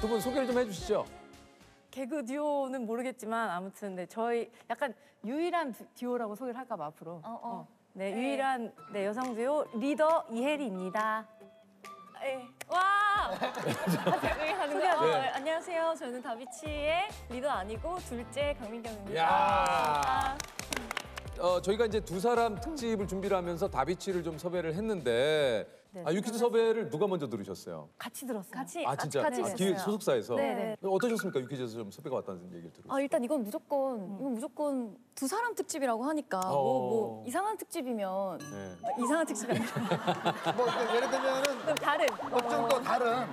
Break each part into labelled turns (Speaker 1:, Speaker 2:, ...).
Speaker 1: 두 분 소개를 좀 해주시죠.
Speaker 2: 개그 듀오는 모르겠지만 아무튼 네, 저희 약간 유일한 듀- 듀오라고 소개를 할까 봐 앞으로.
Speaker 3: 어, 어.
Speaker 2: 네, 유일한 네, 여성 듀오 리더 이해리입니다. 예. 와!
Speaker 3: 여기 하는 거. 어,
Speaker 1: 네.
Speaker 3: 안녕하세요. 저는 다비치의 리더 아니고 둘째 강민경입니다.
Speaker 1: 야. 어, 저희가 이제 두 사람 특집을 준비를 하면서 다비치를 좀 섭외를 했는데
Speaker 2: 네,
Speaker 1: 아, 유퀴즈 섭외를 누가 먼저 들으셨어요?
Speaker 2: 같이 들었어요.
Speaker 3: 같이
Speaker 1: 아 진짜
Speaker 3: 같이
Speaker 1: 아. 기획 소속사에서
Speaker 3: 네, 네.
Speaker 1: 어떠셨습니까? 유키즈에서 좀 섭외가 왔다는 얘기를 들었어요.
Speaker 3: 아 일단 이건 무조건 이건 무조건 두 사람 특집이라고 하니까 뭐, 뭐
Speaker 1: 어.
Speaker 3: 이상한 특집이면
Speaker 1: 네.
Speaker 3: 아, 이상한 특집이 아니라
Speaker 4: 뭐 예를 들면은
Speaker 3: 좀 다른
Speaker 4: 좀더 다른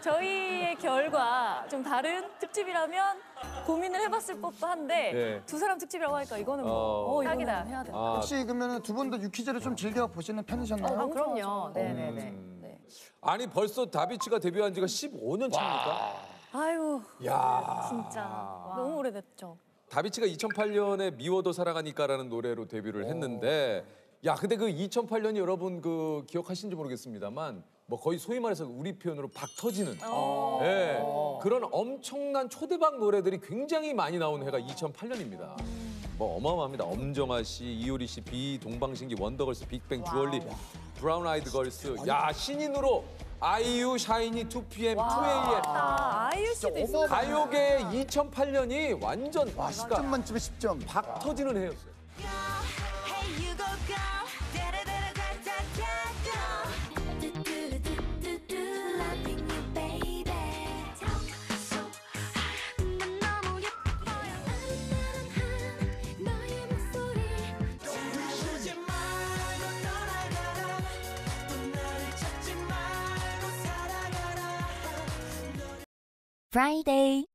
Speaker 3: 저희의 결과 좀 다른 특집이라면 고민을 해봤을 법도 한데
Speaker 1: 네.
Speaker 3: 두 사람 특집이라고 하니까 이거는 뭐
Speaker 1: 어.
Speaker 3: 어, 이거는
Speaker 2: 딱이다.
Speaker 3: 해야 돼.
Speaker 1: 아,
Speaker 4: 혹시 그러면 두 분도 유퀴즈를 좀 즐겨 보시는 편이셨나요?
Speaker 2: 아,
Speaker 3: 너무
Speaker 2: 그럼요. 네네네.
Speaker 1: 음.
Speaker 3: 네.
Speaker 1: 아니 벌써 다비치가 데뷔한 지가 15년 차입니까?
Speaker 3: 아유
Speaker 1: 야.
Speaker 3: 진짜 너무 오래됐죠.
Speaker 1: 다비치가 2008년에 미워도 사랑하니까라는 노래로 데뷔를 했는데 야 근데 그 2008년이 여러분 그 기억하시는지 모르겠습니다만 뭐 거의 소위 말해서 우리 표현으로 박 터지는 예, 그런 엄청난 초대박 노래들이 굉장히 많이 나온 해가 2008년입니다. 뭐 어마어마합니다. 엄정화 씨, 이효리 씨, 비, 동방신기, 원더걸스, 빅뱅, 주얼리, 브라운 아이드 걸스. 야 신인으로 아이유, 샤이니, 2PM, 2AM.
Speaker 3: 아 아이유 씨도 있어.
Speaker 1: 가요계 2008년이 완전
Speaker 4: 와 10점 만점에 10점.
Speaker 1: 박 터지는 해였어요.
Speaker 5: Hey, you go girl.
Speaker 6: Friday